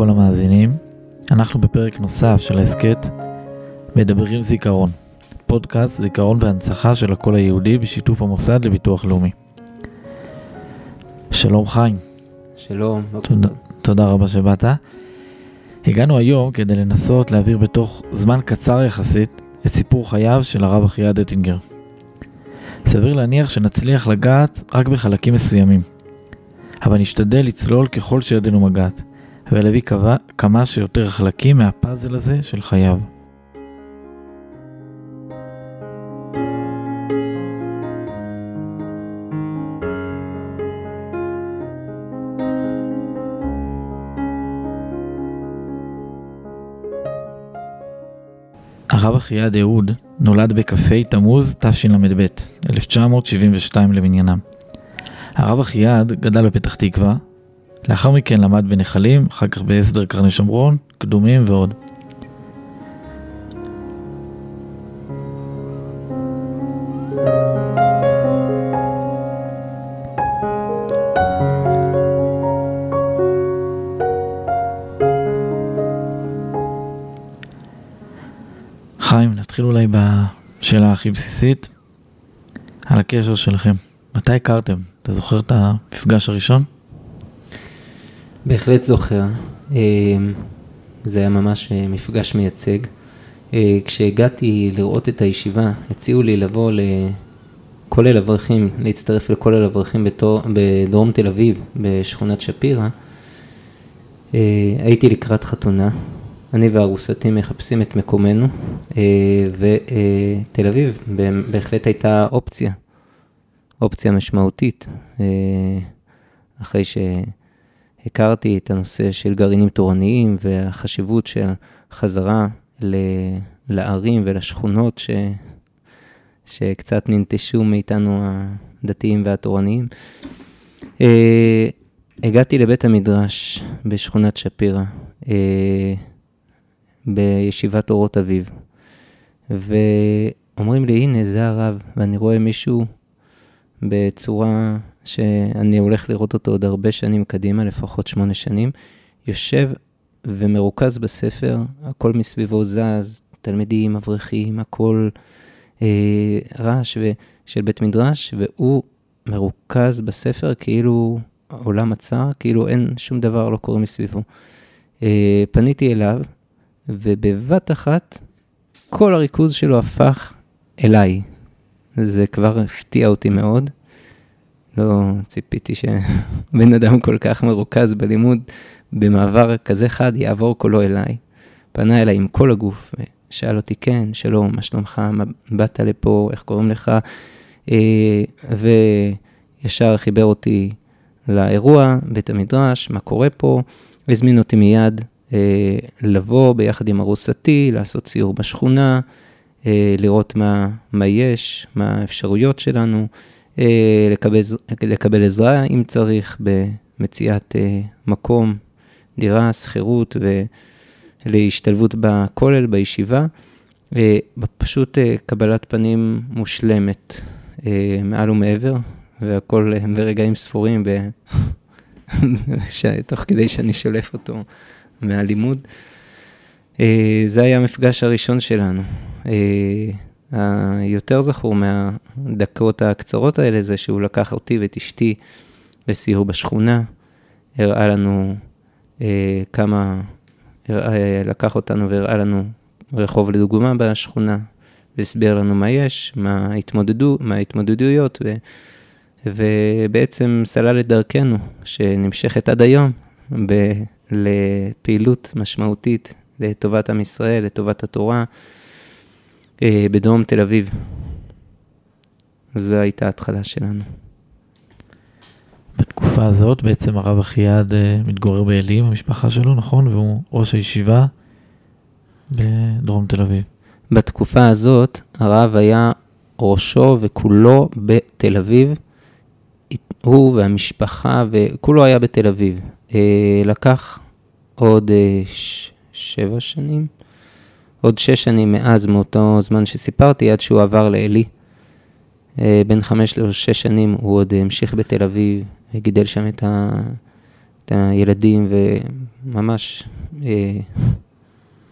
לכל המאזינים, אנחנו בפרק נוסף של ההסכת מדברים זיכרון, פודקאסט זיכרון והנצחה של הקול היהודי בשיתוף המוסד לביטוח לאומי. שלום חיים. שלום. תודה, תודה רבה שבאת. הגענו היום כדי לנסות להעביר בתוך זמן קצר יחסית את סיפור חייו של הרב אחיה דטינגר. סביר להניח שנצליח לגעת רק בחלקים מסוימים, אבל נשתדל לצלול ככל שידנו מגעת. ולהביא כמה שיותר חלקים מהפאזל הזה של חייו. הרב אחיעד אהוד נולד בכ"ה תמוז תשל"ב, 1972 למניינם. הרב אחיעד גדל בפתח תקווה, לאחר מכן למד בנחלים, אחר כך בהסדר קרני שומרון, קדומים ועוד. חיים, נתחיל אולי בשאלה הכי בסיסית, על הקשר שלכם. מתי הכרתם? אתה זוכר את המפגש הראשון? בהחלט זוכר. אמ, זה היה ממש אה, מפגש מייצג. אה, כשהגעתי לראות את הישיבה, הציעו לי לבוא לכולל אברכים, להצטרף לכולל אברכים בדרום תל אביב, בשכונת שפירא. אה, הייתי לקראת חתונה, אני וארוסתי מחפשים את מקומנו, ותל אביב בהחלט הייתה אופציה, אופציה משמעותית, אחרי ש... הכרתי את הנושא של גרעינים תורניים והחשיבות של חזרה ל... לערים ולשכונות ש... שקצת ננטשו מאיתנו הדתיים והתורניים. Uh, הגעתי לבית המדרש בשכונת שפירא, uh, בישיבת אורות אביב, ואומרים לי, הנה, זה הרב, ואני רואה מישהו בצורה שאני הולך לראות אותו עוד הרבה שנים קדימה, לפחות שמונה שנים, יושב ומרוכז בספר, הכל מסביבו זז, תלמידים, אברכים, הכל אה, רעש של בית מדרש, והוא מרוכז בספר כאילו העולם עצר, כאילו אין שום דבר לא קורה מסביבו. אה, פניתי אליו, ובבת אחת כל הריכוז שלו הפך אליי. זה כבר הפתיע אותי מאוד. לא ציפיתי שבן אדם כל כך מרוכז בלימוד, במעבר כזה חד יעבור קולו אליי. פנה אליי עם כל הגוף, ושאל אותי, כן, שלום, מה שלומך, מה באת לפה, איך קוראים לך? אה, וישר חיבר אותי לאירוע, בית המדרש, מה קורה פה, הזמין אותי מיד אה, לבוא ביחד עם ארוסתי, לעשות סיור בשכונה, אה, לראות מה, מה יש, מה האפשרויות שלנו. אה, לקבל, לקבל עזרה אם צריך במציאת אה, מקום, דירה, שכירות ולהשתלבות בכולל, בישיבה. אה, פשוט קבלת פנים מושלמת, מעל ומעבר, והכל ברגעים ספורים, ב... תוך כדי שאני שולף אותו מהלימוד. זה היה המפגש הראשון שלנו. היותר זכור מהדקות הקצרות האלה זה שהוא לקח אותי ואת אשתי לסיור בשכונה, הראה לנו אה, כמה, הראה, לקח אותנו והראה לנו רחוב לדוגמה בשכונה, והסביר לנו מה יש, מה, התמודדו, מה ההתמודדויות, ו, ובעצם סלל את דרכנו, שנמשכת עד היום, ב, לפעילות משמעותית לטובת עם ישראל, לטובת התורה. אה, בדרום תל אביב. זו הייתה ההתחלה שלנו. בתקופה הזאת בעצם הרב אחיעד אה, מתגורר באלים, המשפחה שלו, נכון? והוא ראש הישיבה בדרום תל אביב. בתקופה הזאת הרב היה ראשו וכולו בתל אביב. הוא והמשפחה וכולו היה בתל אביב. אה, לקח עוד שבע שנים, עוד שש שנים מאז, מאותו זמן שסיפרתי, עד שהוא עבר לעלי. אה, בין חמש לשש שנים הוא עוד המשיך בתל אביב, וגידל שם את, ה, את הילדים, וממש... אה,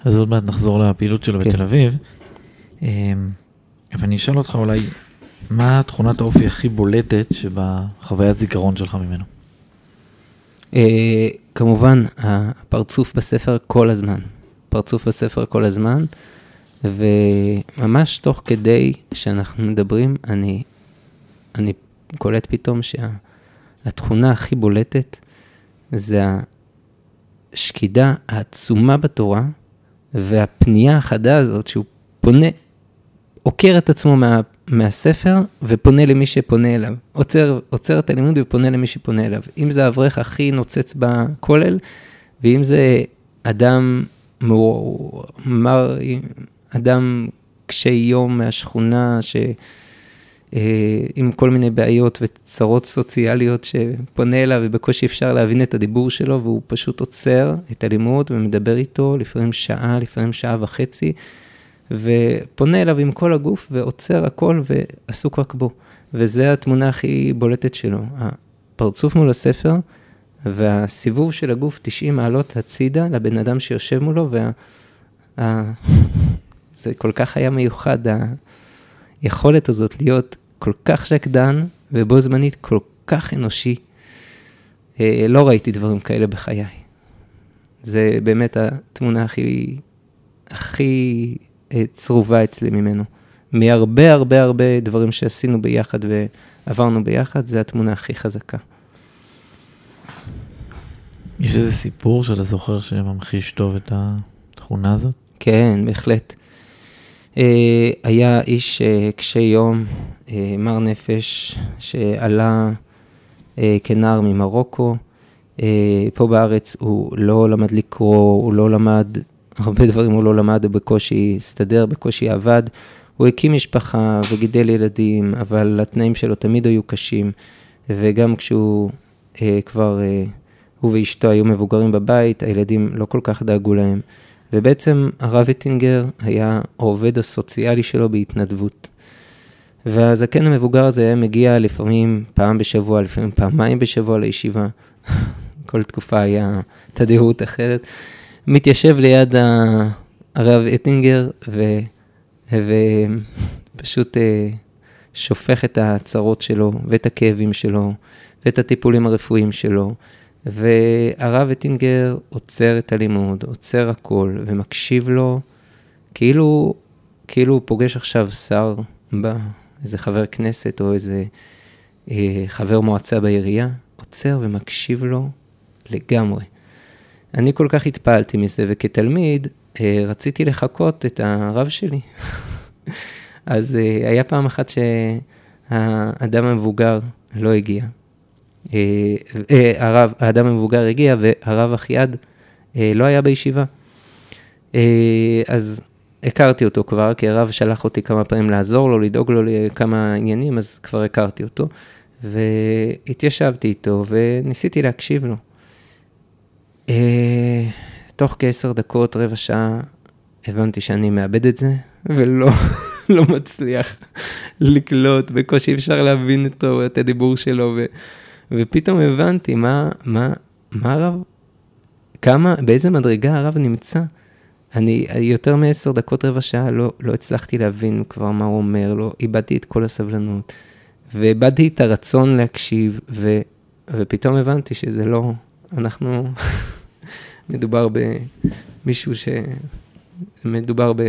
אז עוד מעט נחזור לפעילות שלו כן. בתל אביב. אמ, אבל אני אשאל אותך אולי, מה תכונת האופי הכי בולטת שבחוויית זיכרון שלך ממנו? אה, כמובן, הפרצוף בספר כל הזמן. פרצוף בספר כל הזמן, וממש תוך כדי שאנחנו מדברים, אני, אני קולט פתאום שהתכונה הכי בולטת זה השקידה העצומה בתורה, והפנייה החדה הזאת שהוא פונה, עוקר את עצמו מה, מהספר ופונה למי שפונה אליו. עוצר, עוצר את הלימוד ופונה למי שפונה אליו. אם זה האברך הכי נוצץ בכולל, ואם זה אדם מאור, מר, אדם קשי יום מהשכונה, ש... אה, עם כל מיני בעיות וצרות סוציאליות שפונה אליו ובקושי אפשר להבין את הדיבור שלו, והוא פשוט עוצר את הלימוד ומדבר איתו, לפעמים שעה, לפעמים שעה וחצי, ופונה אליו עם כל הגוף ועוצר הכל ועסוק רק בו. וזו התמונה הכי בולטת שלו, הפרצוף מול הספר והסיבוב של הגוף 90 מעלות הצידה לבן אדם שיושב מולו, וה... ה... זה כל כך היה מיוחד, היכולת הזאת להיות כל כך שקדן ובו זמנית כל כך אנושי. אה, לא ראיתי דברים כאלה בחיי. זה באמת התמונה הכי, הכי אה, צרובה אצלי ממנו. מהרבה הרבה הרבה דברים שעשינו ביחד ועברנו ביחד, זו התמונה הכי חזקה. יש איזה סיפור שאתה זוכר שממחיש טוב את התכונה הזאת? כן, בהחלט. אה, היה איש אה, קשה יום, אה, מר נפש, שעלה כנער ממרוקו. פה בארץ הוא לא למד לקרוא, הוא לא למד, הרבה דברים הוא לא למד, הוא בקושי הסתדר, בקושי עבד. הוא הקים משפחה וגידל ילדים, אבל התנאים שלו תמיד היו קשים, וגם כשהוא כבר, הוא ואשתו היו מבוגרים בבית, הילדים לא כל כך דאגו להם. ובעצם הרב אטינגר היה העובד הסוציאלי שלו בהתנדבות. והזקן המבוגר הזה היה מגיע לפעמים פעם בשבוע, לפעמים פעמיים בשבוע לישיבה. כל תקופה היה תדירות אחרת. מתיישב ליד הרב אטינגר ו... ופשוט אה, שופך את הצרות שלו ואת הכאבים שלו ואת הטיפולים הרפואיים שלו. והרב אטינגר עוצר את הלימוד, עוצר הכל, ומקשיב לו, כאילו, כאילו הוא פוגש עכשיו שר, איזה חבר כנסת או איזה אה, חבר מועצה בעירייה, עוצר ומקשיב לו לגמרי. אני כל כך התפעלתי מזה, וכתלמיד אה, רציתי לחקות את הרב שלי. אז אה, היה פעם אחת שהאדם המבוגר לא הגיע, הרב, האדם המבוגר הגיע והרב אחיעד אה, לא היה בישיבה. אז הכרתי אותו כבר, כי הרב שלח אותי כמה פעמים לעזור לו, לדאוג לו לכמה עניינים, אז כבר הכרתי אותו. והתיישבתי איתו וניסיתי להקשיב לו. תוך כעשר דקות, רבע שעה, הבנתי שאני מאבד את זה, ולא לא מצליח לקלוט, בקושי אפשר להבין אותו, את הדיבור שלו. ו... ופתאום הבנתי מה, מה, מה הרב, כמה, באיזה מדרגה הרב נמצא. אני יותר מעשר דקות, רבע שעה, לא, לא הצלחתי להבין כבר מה הוא אומר, לא, איבדתי את כל הסבלנות. ואיבדתי את הרצון להקשיב, ו, ופתאום הבנתי שזה לא, אנחנו, מדובר במישהו ש... מדובר ב...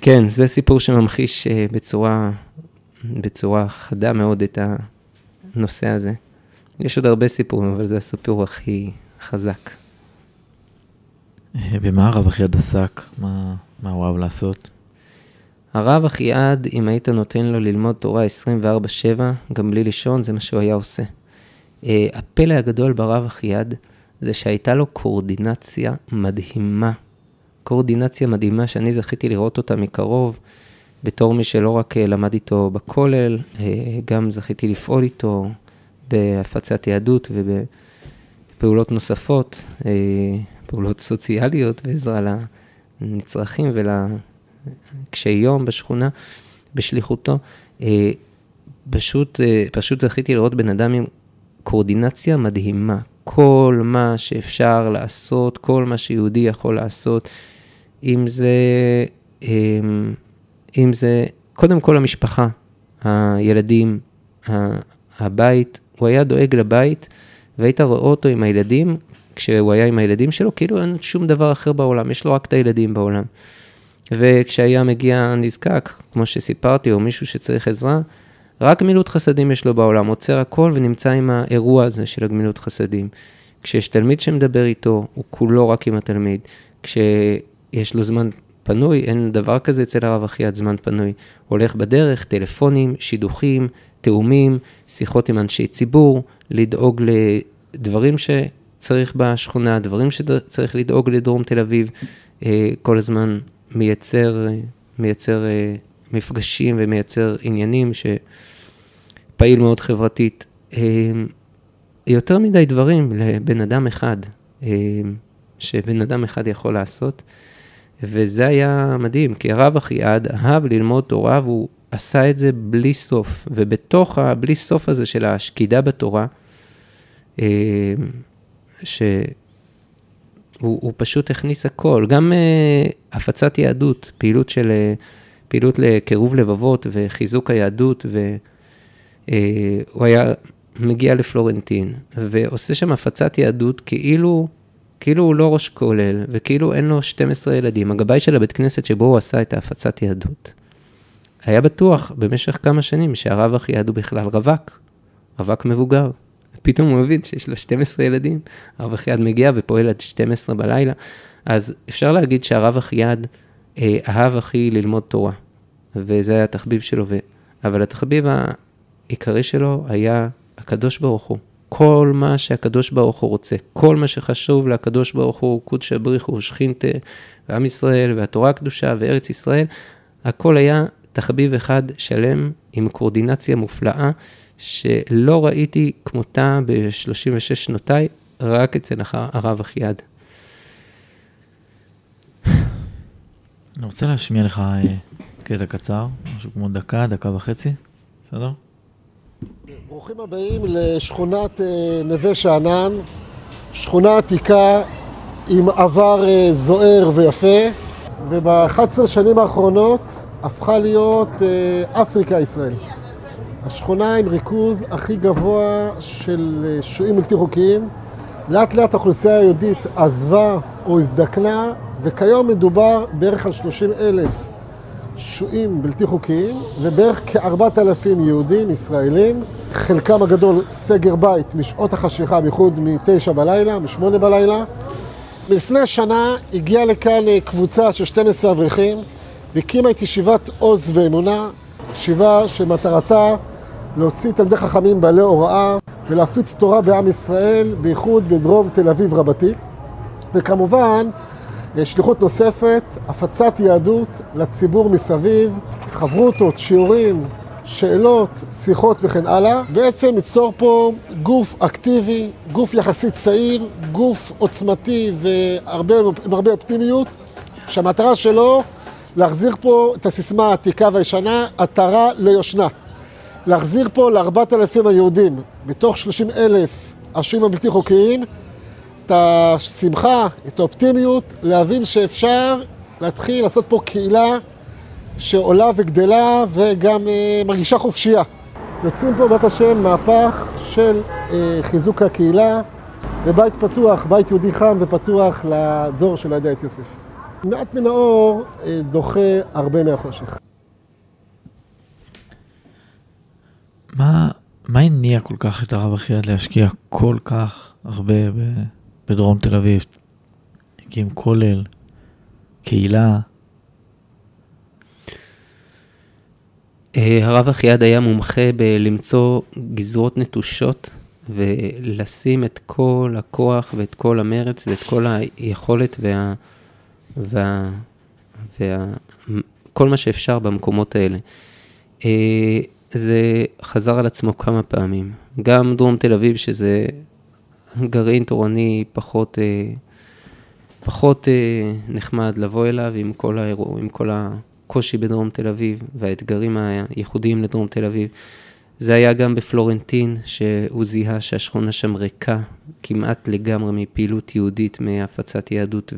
כן, זה סיפור שממחיש אה, בצורה בצורה חדה מאוד את הנושא הזה. יש עוד הרבה סיפורים, אבל זה הסיפור הכי חזק. במה הרב אחיעד עסק? מה, מה הוא אהב לעשות? הרב אחיעד, אם היית נותן לו ללמוד תורה 24-7, גם בלי לישון, זה מה שהוא היה עושה. Uh, הפלא הגדול ברב אחיעד זה שהייתה לו קורדינציה מדהימה. קורדינציה מדהימה שאני זכיתי לראות אותה מקרוב. בתור מי שלא רק אה, למד איתו בכולל, אה, גם זכיתי לפעול איתו בהפצת יהדות ובפעולות נוספות, אה, פעולות סוציאליות ועזרה לנצרכים ולקשי יום בשכונה, בשליחותו. פשוט, פשוט זכיתי לראות בן אדם עם קואורדינציה מדהימה. כל מה שאפשר לעשות, כל מה שיהודי יכול לעשות, אם זה, אם זה, קודם כל המשפחה, הילדים, הבית, הוא היה דואג לבית, והיית רואה אותו עם הילדים, כשהוא היה עם הילדים שלו, כאילו אין שום דבר אחר בעולם, יש לו רק את הילדים בעולם. וכשהיה מגיע נזקק, כמו שסיפרתי, או מישהו שצריך עזרה, רק גמילות חסדים יש לו בעולם, עוצר הכל ונמצא עם האירוע הזה של הגמילות חסדים. כשיש תלמיד שמדבר איתו, הוא כולו רק עם התלמיד. כשיש לו זמן פנוי, אין דבר כזה אצל הרב אחיעד זמן פנוי. הולך בדרך, טלפונים, שידוכים, תאומים, שיחות עם אנשי ציבור, לדאוג לדברים שצריך בשכונה, דברים שצריך לדאוג לדרום תל אביב, אה, כל הזמן מייצר, מייצר אה, מפגשים ומייצר עניינים, שפעיל מאוד חברתית. אה, יותר מדי דברים לבן אדם אחד, שבן אדם אחד יכול לעשות. וזה היה מדהים, כי הרב אחיעד אהב ללמוד תורה והוא עשה את זה בלי סוף. ובתוך הבלי סוף הזה של השקידה בתורה, שהוא הוא פשוט הכניס הכל, גם uh, הפצת יהדות, פעילות של, uh, פעילות לקירוב לבבות וחיזוק היהדות, והוא היה מגיע לפלורנטין, ועושה שם הפצת יהדות כאילו כאילו הוא לא ראש כולל, וכאילו אין לו 12 ילדים. הגבאי של הבית כנסת שבו הוא עשה את ההפצת יהדות, היה בטוח במשך כמה שנים שהרב אחיעד הוא בכלל רווק, רווק מבוגר. פתאום הוא מבין שיש לו 12 ילדים, הרב אחיעד מגיע ופועל עד 12 בלילה, אז אפשר להגיד שהרב אחיעד אה, אהב הכי ללמוד תורה, וזה היה התחביב שלו, ו... אבל התחביב העיקרי שלו היה הקדוש ברוך הוא. כל מה שהקדוש ברוך הוא רוצה, כל מה שחשוב לקדוש ברוך הוא, קודשא בריחו, שכינתה, ועם ישראל, והתורה הקדושה, וארץ ישראל, הכל היה תחביב אחד שלם עם קורדינציה מופלאה, שלא ראיתי כמותה ב-36 שנותיי, רק אצל הרב אחיעד. אני רוצה להשמיע לך אה, קטע קצר, משהו כמו דקה, דקה וחצי, בסדר? ברוכים הבאים לשכונת אה, נווה שאנן, שכונה עתיקה עם עבר אה, זוהר ויפה, וב-11 שנים האחרונות הפכה להיות אה, אפריקה ישראל. השכונה עם ריכוז הכי גבוה של שוהים בלתי חוקיים. לאט לאט האוכלוסייה היהודית עזבה או הזדקנה, וכיום מדובר בערך על 30 אלף שוהים בלתי חוקיים, ובערך כ-4,000 יהודים, ישראלים, חלקם הגדול סגר בית משעות החשיכה, בייחוד מ-9 בלילה, מ-8 בלילה. לפני שנה הגיעה לכאן אה, קבוצה של 12 אברכים והקימה את ישיבת עוז ואמונה, ישיבה שמטרתה להוציא תלמידי חכמים בעלי הוראה ולהפיץ תורה בעם ישראל, בייחוד בדרום תל אביב רבתי. וכמובן, שליחות נוספת, הפצת יהדות לציבור מסביב, חברותות, שיעורים, שאלות, שיחות וכן הלאה. בעצם ניצור פה גוף אקטיבי, גוף יחסית צעיר, גוף עוצמתי ועם הרבה אופטימיות, שהמטרה שלו להחזיר פה את הסיסמה העתיקה והישנה, עטרה ליושנה. להחזיר פה לארבעת אלפים היהודים, מתוך שלושים אלף השוהים הבלתי חוקיים, את השמחה, את האופטימיות, להבין שאפשר להתחיל לעשות פה קהילה שעולה וגדלה וגם אה, מרגישה חופשייה. יוצרים פה, בת השם, מהפך של אה, חיזוק הקהילה ובית פתוח, בית יהודי חם ופתוח לדור של עדה את יוסף. מעט מן האור אה, דוחה הרבה מהחושך. מה, מה הניע כל כך את הרב אחיעד להשקיע כל כך הרבה בדרום תל אביב? הקים כולל, קהילה. אה, הרב אחיעד היה מומחה בלמצוא גזרות נטושות ולשים את כל הכוח ואת כל המרץ ואת כל היכולת וה... וה... וה... כל מה שאפשר במקומות האלה. אה, זה חזר על עצמו כמה פעמים. גם דרום תל אביב, שזה גרעין תורני פחות, אה, פחות נחמד לבוא אליו עם כל האירוע, עם כל. הקושי בדרום תל אביב והאתגרים הייחודיים לדרום תל אביב, זה היה גם בפלורנטין, שהוא זיהה שהשכונה שם ריקה כמעט לגמרי מפעילות יהודית, מהפצת יהדות,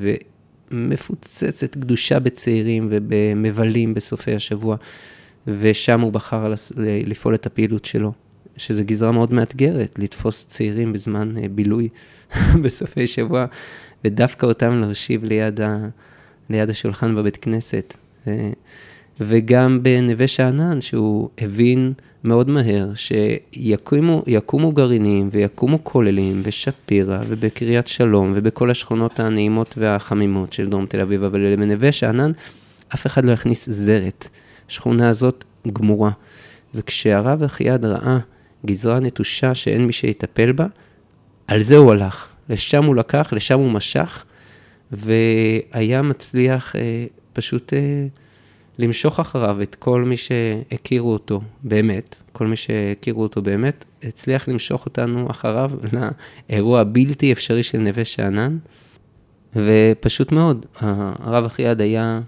ומפוצצת קדושה בצעירים ובמבלים בסופי השבוע, ושם הוא בחר לפעול את הפעילות שלו, שזו גזרה מאוד מאתגרת, לתפוס צעירים בזמן אה, בילוי בסופי שבוע, ודווקא אותם להושיב ליד, ה, ליד השולחן בבית כנסת. וגם בנווה שאנן, שהוא הבין מאוד מהר שיקומו גרעינים ויקומו כוללים בשפירא ובקריית שלום ובכל השכונות הנעימות והחמימות של דרום תל אביב, אבל בנווה שאנן אף אחד לא יכניס זרת. השכונה הזאת גמורה. וכשהרב אחיעד ראה גזרה נטושה שאין מי שיטפל בה, על זה הוא הלך. לשם הוא לקח, לשם הוא משך, והיה מצליח אה, פשוט... אה, למשוך אחריו את כל מי שהכירו אותו באמת, כל מי שהכירו אותו באמת, הצליח למשוך אותנו אחריו לאירוע הבלתי אפשרי של נווה שאנן, ופשוט מאוד, הרב אחיעד היה,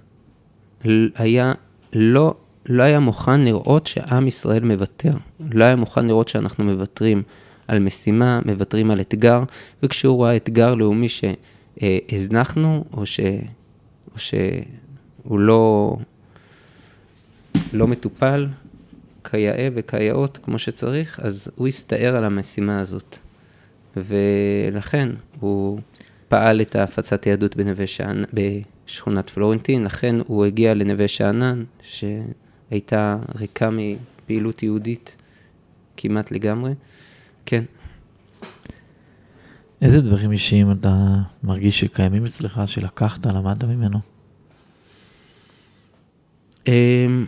היה לא, לא היה מוכן לראות שעם ישראל מוותר, לא היה מוכן לראות שאנחנו מוותרים על משימה, מוותרים על אתגר, וכשהוא ראה אתגר לאומי שהזנחנו, או, ש, או שהוא לא... לא מטופל כיאה וכיאות כמו שצריך, אז הוא הסתער על המשימה הזאת. ולכן הוא פעל את הפצת היהדות בנווה שאנן, בשכונת פלורנטין, לכן הוא הגיע לנווה שאנן, שהייתה ריקה מפעילות יהודית כמעט לגמרי. כן. איזה דברים אישיים אתה מרגיש שקיימים אצלך, שלקחת, למדת ממנו? אמ,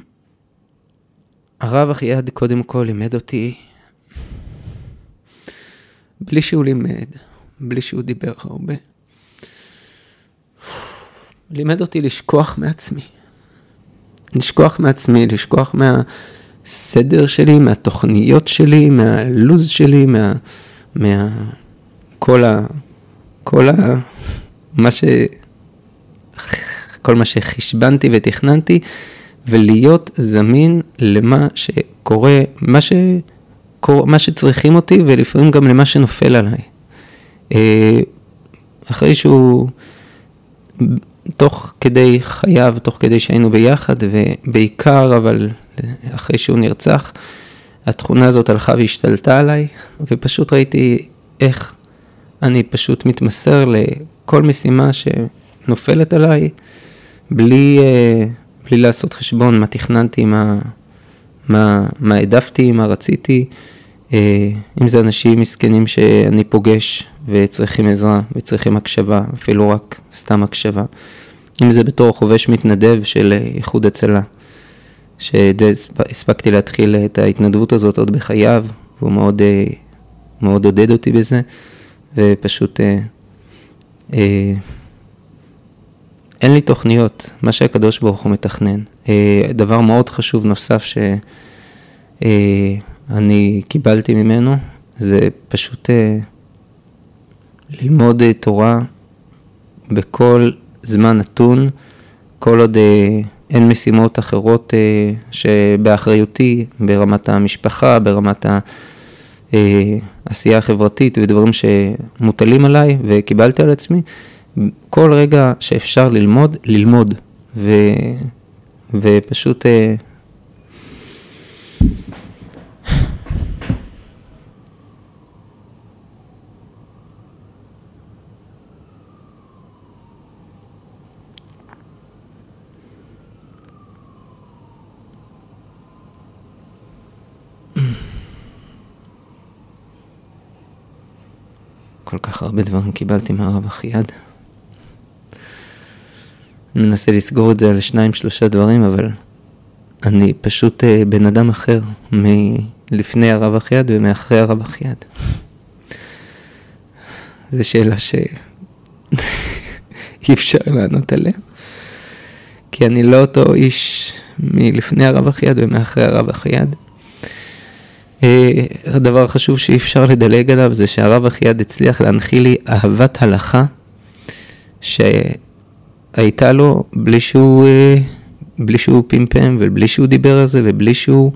הרב אחיעד קודם כל לימד אותי, בלי שהוא לימד, בלי שהוא דיבר הרבה, לימד אותי לשכוח מעצמי. לשכוח מעצמי, לשכוח מהסדר שלי, מהתוכניות שלי, מהלו"ז שלי, מה... מה... כל ה... כל ה... מה ש... כל מה שחשבנתי ותכננתי, ולהיות זמין למה שקורה, מה, שקור... מה שצריכים אותי ולפעמים גם למה שנופל עליי. אה, אחרי שהוא, תוך כדי חייו, תוך כדי שהיינו ביחד, ובעיקר, אבל אחרי שהוא נרצח, התכונה הזאת הלכה והשתלטה עליי, ופשוט ראיתי איך אני פשוט מתמסר לכל משימה שנופלת עליי, בלי... Uh, בלי לעשות חשבון מה תכננתי, מה, מה, מה העדפתי, מה רציתי. אה, אם זה אנשים מסכנים שאני פוגש וצריכים עזרה וצריכים הקשבה, אפילו רק סתם הקשבה. אם זה בתור חובש מתנדב של איחוד הצלה, שאת זה הספקתי להתחיל את ההתנדבות הזאת עוד בחייו, והוא מאוד, אה, מאוד עודד אותי בזה, ופשוט אה, אין לי תוכניות, מה שהקדוש ברוך הוא מתכנן. אה, דבר מאוד חשוב נוסף שאני אה, קיבלתי ממנו, זה פשוט אה, ללמוד תורה בכל זמן נתון, כל עוד אין משימות אחרות שבאחריותי, ברמת המשפחה, ברמת העשייה החברתית ודברים שמוטלים עליי וקיבלתי על עצמי. כל רגע שאפשר ללמוד, ללמוד. ו, ופשוט... אה, כל כך הרבה דברים קיבלתי מהרב אחיעד. אני מנסה לסגור את זה על שניים שלושה דברים, אבל אני פשוט uh, בן אדם אחר מלפני הרב אחיעד ומאחרי הרב אחיעד. זו שאלה שאי אפשר לענות עליה, כי אני לא אותו איש מלפני הרב אחיעד ומאחרי הרב אחיעד. Uh, הדבר החשוב שאי אפשר לדלג עליו זה שהרב אחיעד הצליח להנחיל לי אהבת הלכה, ש... הייתה לו בלי שהוא, אה, בלי שהוא פמפם ובלי שהוא דיבר על זה ובלי שהוא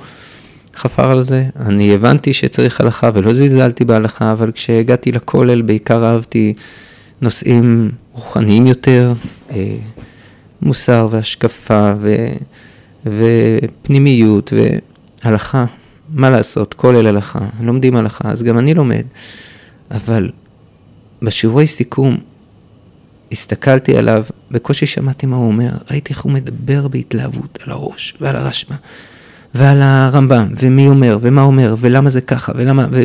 חפר על זה, אני הבנתי שצריך הלכה ולא זלזלתי בהלכה, אבל כשהגעתי לכולל בעיקר אהבתי נושאים רוחניים יותר, אה, מוסר והשקפה ו, ופנימיות והלכה. מה לעשות, כולל הלכה, לומדים הלכה, אז גם אני לומד. אבל בשיעורי סיכום הסתכלתי עליו, בקושי שמעתי מה הוא אומר, ראיתי איך הוא מדבר בהתלהבות על הראש ועל הרשב"א ועל הרמב"ם, ומי אומר, ומה אומר, ולמה זה ככה, ולמה, ו...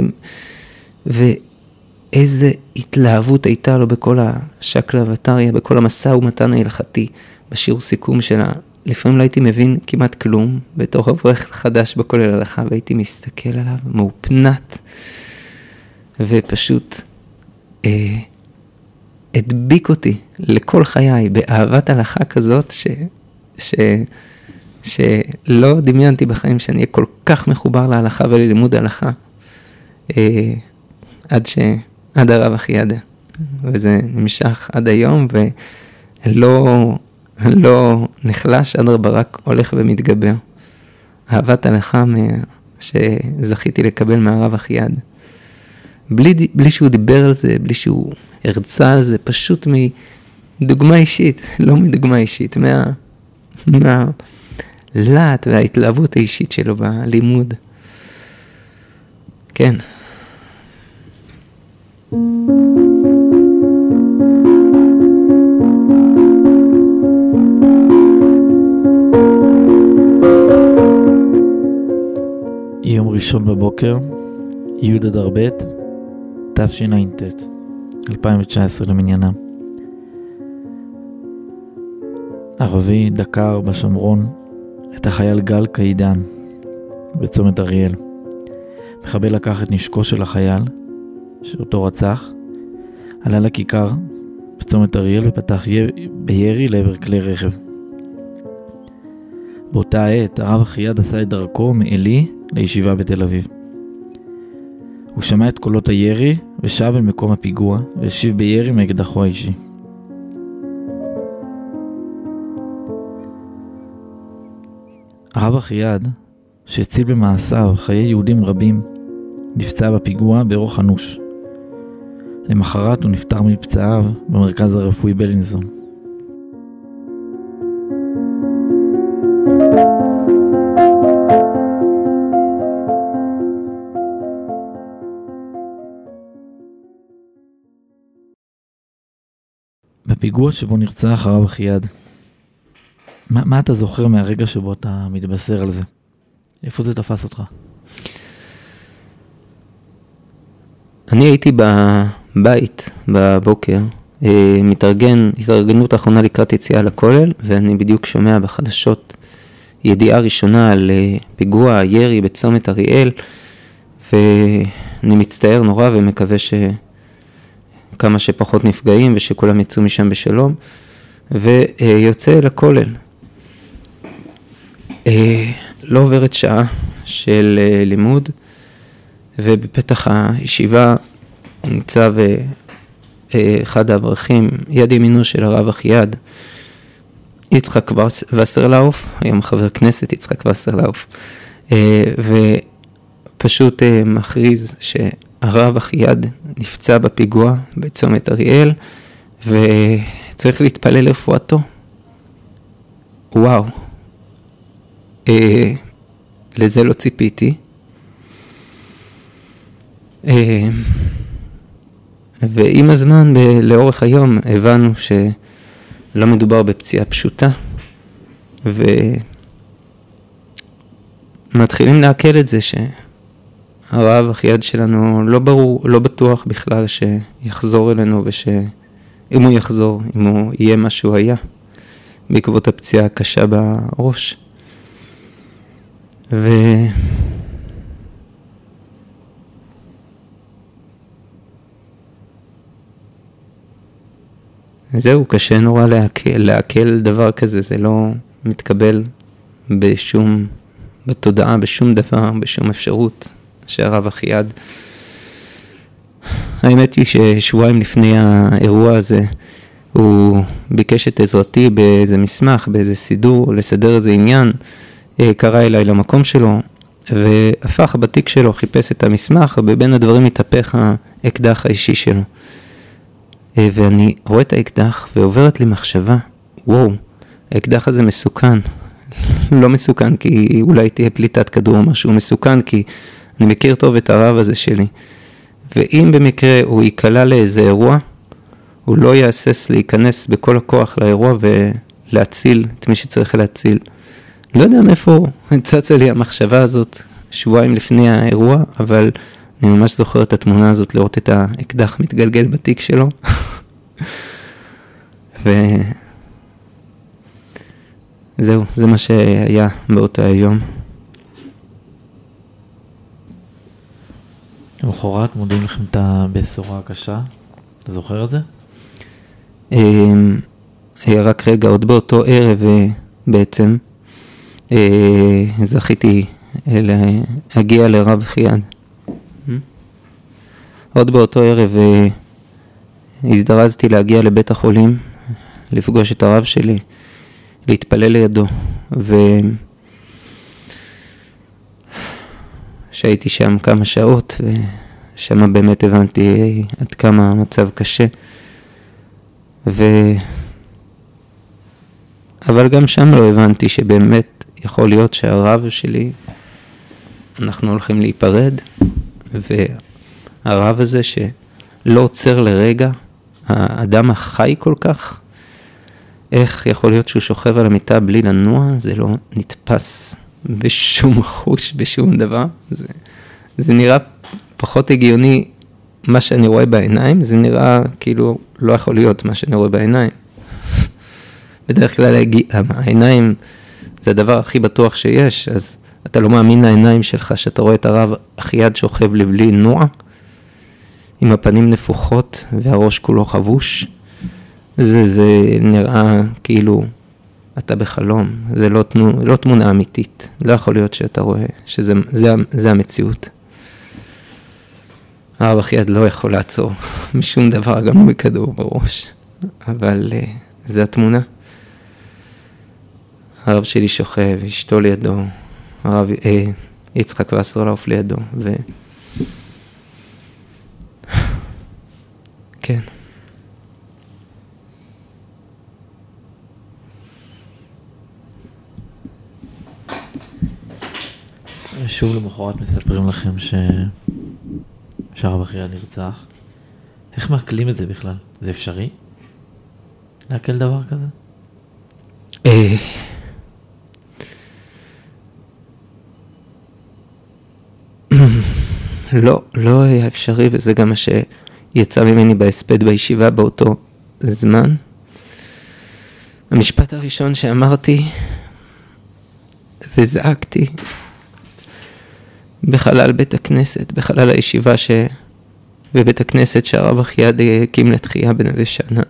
ואיזה התלהבות הייתה לו בכל השקלא וטריא, בכל המשא ומתן ההלכתי, בשיעור סיכום שלה. לפעמים לא הייתי מבין כמעט כלום, בתור אברך חדש בכולל הלכה, והייתי מסתכל עליו, מאופנת, ופשוט אה, הדביק אותי לכל חיי באהבת הלכה כזאת, ש, ש, שלא דמיינתי בחיים שאני אהיה כל כך מחובר להלכה וללימוד ההלכה, אה, עד, ש, עד הרב אחיעדה. וזה נמשך עד היום, ולא לא נחלש, אדרבה רק הולך ומתגבר. אהבת הלכה שזכיתי לקבל מהרב אחיעד. בלי, בלי שהוא דיבר על זה, בלי שהוא הרצה על זה, פשוט מדוגמה אישית, לא מדוגמה אישית, מה... מהלהט וההתלהבות האישית שלו בלימוד. כן. יום ראשון בבוקר, י' אדר ב', תשע"ט, 2019 למניינם. ערבי דקר בשומרון את החייל גל קעידן בצומת אריאל. מחבל לקח את נשקו של החייל, שאותו רצח, עלה לכיכר בצומת אריאל ופתח בירי לעבר כלי רכב. באותה עת הרב אחיעד עשה את דרכו מעלי לישיבה בתל אביב. הוא שמע את קולות הירי ושב אל מקום הפיגוע והשיב בירי מאקדחו האישי. הרב אחיעד, שהציל במעשיו חיי יהודים רבים, נפצע בפיגוע באורח אנוש. למחרת הוא נפטר מפצעיו במרכז הרפואי בלינסון. בפיגוע שבו נרצח הרב אחיעד, מה, מה אתה זוכר מהרגע שבו אתה מתבשר על זה? איפה זה תפס אותך? אני הייתי בבית בבוקר, אה, מתארגן, התארגנות האחרונה לקראת יציאה לכולל, ואני בדיוק שומע בחדשות ידיעה ראשונה על אה, פיגוע ירי בצומת אריאל, ואני מצטער נורא ומקווה שכמה שפחות נפגעים ושכולם יצאו משם בשלום, ויוצא לכולל. אה, לא עוברת שעה של לימוד, ובפתח הישיבה ניצב אחד האברכים, יד ימינו של הרב אחיעד, יצחק וסרלאוף, היום חבר כנסת יצחק וסרלאוף, ופשוט מכריז שהרב אחיעד נפצע בפיגוע בצומת אריאל, וצריך להתפלל לרפואתו. וואו, לזה לא ציפיתי. ועם הזמן, ב- לאורך היום, הבנו שלא מדובר בפציעה פשוטה, ומתחילים לעכל את זה שהרב אחיעד שלנו לא ברור, לא בטוח בכלל שיחזור אלינו ושאם הוא יחזור, אם הוא יהיה מה שהוא היה, בעקבות הפציעה הקשה בראש. ו... זהו, קשה נורא לעכל, לעכל דבר כזה, זה לא מתקבל בשום, בתודעה, בשום דבר, בשום אפשרות, שהרב אחיעד. האמת היא ששבועיים לפני האירוע הזה, הוא ביקש את עזרתי באיזה מסמך, באיזה סידור, לסדר איזה עניין, אה, קרא אליי למקום שלו, והפך בתיק שלו, חיפש את המסמך, ובין הדברים התהפך האקדח האישי שלו. אה, ואני רואה את האקדח ועוברת לי מחשבה, וואו, האקדח הזה מסוכן. לא מסוכן כי אולי תהיה פליטת כדור או משהו, מסוכן כי אני מכיר טוב את הרב הזה שלי. ואם במקרה הוא ייקלע לאיזה אירוע, הוא לא יהסס להיכנס בכל הכוח לאירוע ולהציל את מי שצריך להציל. לא יודע מאיפה צצה לי המחשבה הזאת שבועיים לפני האירוע, אבל אני ממש זוכר את התמונה הזאת, לראות את האקדח מתגלגל בתיק שלו. וזהו, זה מה שהיה באותו היום. למחרת מודיעים לכם את הבשורה הקשה, אתה זוכר את זה? אמ, רק רגע, עוד באותו ערב אה, בעצם, אה, זכיתי להגיע לרב חיאד. עוד באותו ערב אה, הזדרזתי להגיע לבית החולים, לפגוש את הרב שלי, להתפלל לידו, שהייתי שם כמה שעות, ושם באמת הבנתי עד כמה המצב קשה. ו... אבל גם שם לא הבנתי שבאמת יכול להיות שהרב שלי, אנחנו הולכים להיפרד, והרב הזה שלא עוצר לרגע, האדם החי כל כך, איך יכול להיות שהוא שוכב על המיטה בלי לנוע? זה לא נתפס בשום חוש, בשום דבר. זה, זה נראה פחות הגיוני מה שאני רואה בעיניים, זה נראה כאילו לא יכול להיות מה שאני רואה בעיניים. בדרך כלל העיניים זה הדבר הכי בטוח שיש, אז אתה לא מאמין לעיניים שלך שאתה רואה את הרב יד שוכב לבלי נוע, עם הפנים נפוחות והראש כולו חבוש. זה, זה נראה כאילו אתה בחלום, זה לא, תנו, לא תמונה אמיתית, לא יכול להיות שאתה רואה שזה זה, זה המציאות. הרב אחיעד לא יכול לעצור משום דבר, גם לא מכדור בראש, אבל uh, זה התמונה. הרב שלי שוכב, אשתו לידו, הרב אה, יצחק וסרלאוף לידו, ו... כן. שוב למחרת מספרים לכם ש... שהרב אחיה נרצח. איך מעכלים את זה בכלל? זה אפשרי? לעכל דבר כזה? אה, לא, לא היה אפשרי, וזה גם מה שיצא ממני בהספד בישיבה באותו זמן. המשפט הראשון שאמרתי וזעקתי בחלל בית הכנסת, בחלל הישיבה ש... בבית הכנסת שהרב אחיעד הקים לתחייה בנווה שאנן.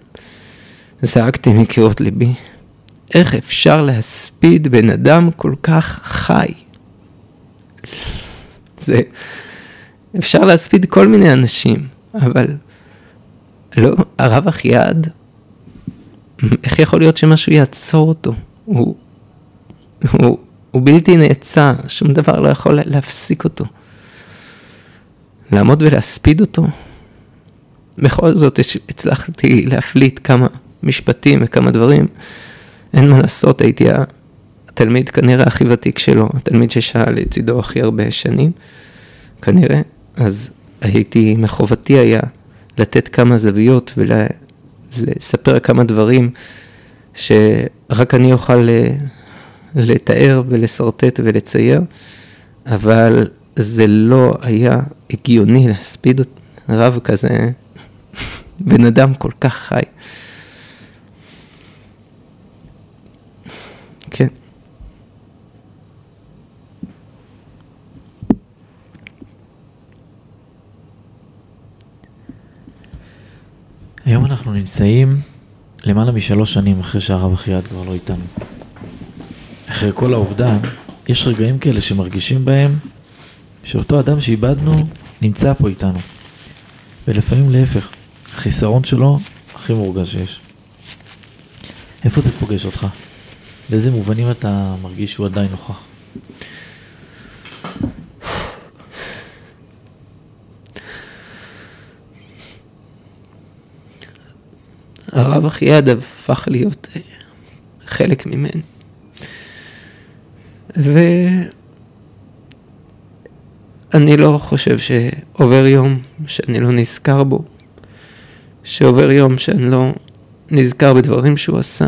זעקתי מקירות ליבי, איך אפשר להספיד בן אדם כל כך חי? זה... אפשר להספיד כל מיני אנשים, אבל לא, הרב אחיעד, איך יכול להיות שמשהו יעצור אותו? הוא, הוא, הוא בלתי נעצר, שום דבר לא יכול להפסיק אותו. לעמוד ולהספיד אותו? בכל זאת הצלחתי להפליט כמה משפטים וכמה דברים. אין מה לעשות, הייתי התלמיד כנראה הכי ותיק שלו, התלמיד ששאל לצידו הכי הרבה שנים, כנראה. אז הייתי, מחובתי היה לתת כמה זוויות ולספר כמה דברים שרק אני אוכל אה, לתאר ולשרטט ולצייר, אבל זה לא היה הגיוני להספיד רב כזה, בן אדם כל כך חי. כן. היום אנחנו נמצאים למעלה משלוש שנים אחרי שהרב אחיעד כבר לא איתנו. אחרי כל האובדן, יש רגעים כאלה שמרגישים בהם שאותו אדם שאיבדנו נמצא פה איתנו. ולפעמים להפך, החיסרון שלו הכי מורגש שיש. איפה זה פוגש אותך? באיזה מובנים אתה מרגיש שהוא עדיין נוכח? הרב אחיאדב הפך להיות אה, חלק ממני. ואני לא חושב שעובר יום שאני לא נזכר בו, שעובר יום שאני לא נזכר בדברים שהוא עשה,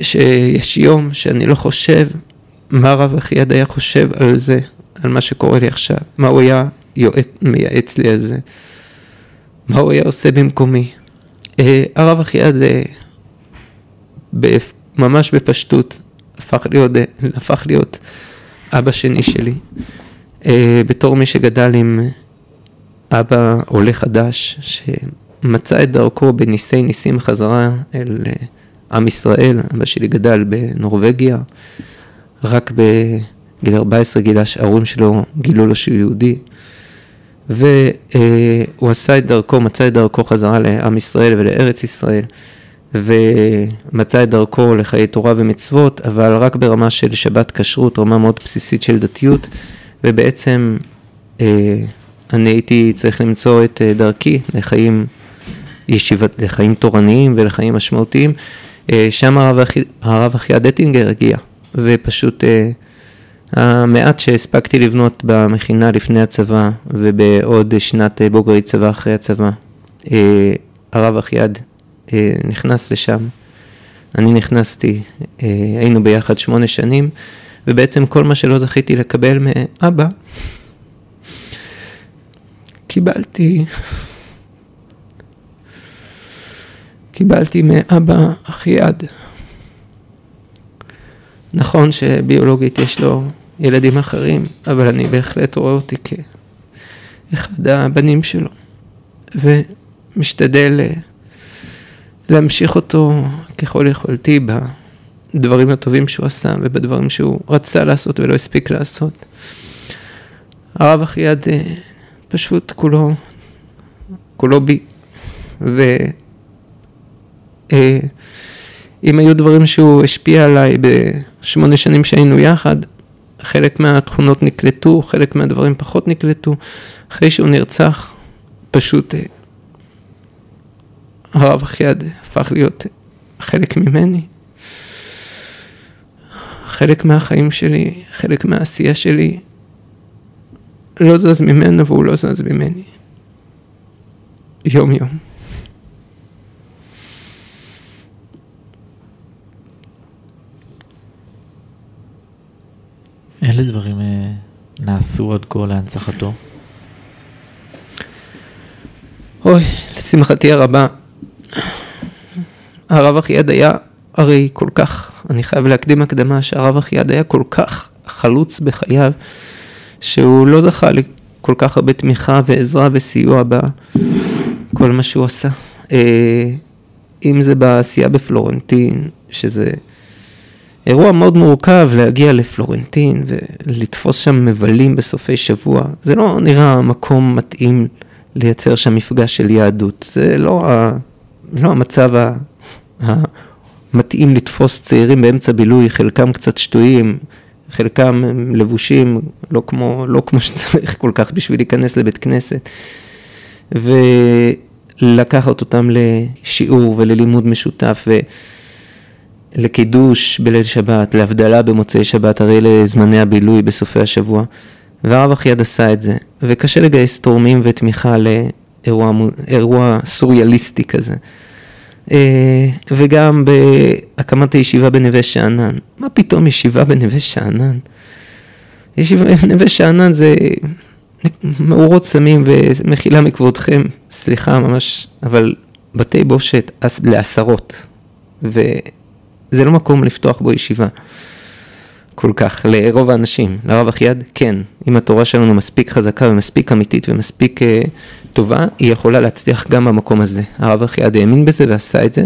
שיש יום שאני לא חושב מה הרב אחיעד היה חושב על זה, על מה שקורה לי עכשיו, מה הוא היה יועץ, מייעץ לי על זה, מה הוא היה עושה במקומי. אה, הרב אחיעד אה, ממש בפשטות הפך להיות, אה, הפך להיות אבא שני שלי, בתור מי שגדל עם אבא עולה חדש, שמצא את דרכו בניסי ניסים חזרה אל עם ישראל, אבא שלי גדל בנורבגיה, רק בגיל 14 גילה שההורים שלו גילו לו שהוא יהודי, והוא עשה את דרכו, מצא את דרכו חזרה לעם ישראל ולארץ ישראל, ומצא את דרכו לחיי תורה ומצוות, אבל רק ברמה של שבת כשרות, רמה מאוד בסיסית של דתיות, ובעצם אה, אני הייתי צריך למצוא את אה, דרכי לחיים ישיבת, לחיים תורניים ולחיים משמעותיים. אה, שם הרב אחיה דטינגר הגיע, ופשוט המעט שהספקתי לבנות במכינה לפני הצבא ובעוד שנת בוגרי צבא אחרי הצבא, הרב אחיעד אה, נכנס לשם, אני נכנסתי, אה, היינו ביחד שמונה שנים, ובעצם כל מה שלא זכיתי לקבל מאבא, קיבלתי, קיבלתי מאבא אחיעד. נכון שביולוגית יש לו ילדים אחרים, אבל אני בהחלט רואה אותי כאחד הבנים שלו, ומשתדל אה, להמשיך אותו ככל יכולתי בדברים הטובים שהוא עשה ובדברים שהוא רצה לעשות ולא הספיק לעשות. הרב אחיעד אה, פשוט כולו, כולו בי, ו... אה, היו דברים שהוא השפיע עליי בשמונה שנים שהיינו יחד, חלק מהתכונות נקלטו, חלק מהדברים פחות נקלטו. אחרי שהוא נרצח, פשוט אה, הרב אחיעד הפך להיות חלק ממני. חלק מהחיים שלי, חלק מהעשייה שלי, לא זז ממנו והוא לא זז ממני. יום יום. אילו דברים אה, נעשו עד כה להנצחתו? אוי, לשמחתי הרבה, הרב אחיעד היה הרי כל כך, אני חייב להקדים הקדמה, שהרב אחיעד היה כל כך חלוץ בחייו, שהוא לא זכה לכל כך הרבה תמיכה ועזרה וסיוע בכל מה שהוא עשה. אה, אם זה בעשייה בפלורנטין, שזה אירוע מאוד מורכב להגיע לפלורנטין ולתפוס שם מבלים בסופי שבוע. זה לא נראה מקום מתאים לייצר שם מפגש של יהדות. זה לא, ה, לא המצב המתאים לתפוס צעירים באמצע בילוי, חלקם קצת שטויים, חלקם לבושים לא כמו, לא כמו שצריך כל כך בשביל להיכנס לבית כנסת. ולקחת אותם לשיעור וללימוד משותף. ו... לקידוש בליל שבת, להבדלה במוצאי שבת, הרי לזמני הבילוי בסופי השבוע. והרב אחיעד עשה את זה, וקשה לגייס תורמים ותמיכה לאירוע סוריאליסטי כזה. אה, וגם בהקמת הישיבה בנווה שאנן. מה פתאום ישיבה בנווה שאנן? ישיבה בנווה שאנן זה מאורות סמים ומחילה מכבודכם, סליחה ממש, אבל בתי בושת לעשרות. ו... זה לא מקום לפתוח בו ישיבה. כל כך, לרוב האנשים, לרב אחיעד, כן, אם התורה שלנו מספיק חזקה ומספיק אמיתית ומספיק uh, טובה, היא יכולה להצליח גם במקום הזה. הרב אחיעד האמין בזה ועשה את זה.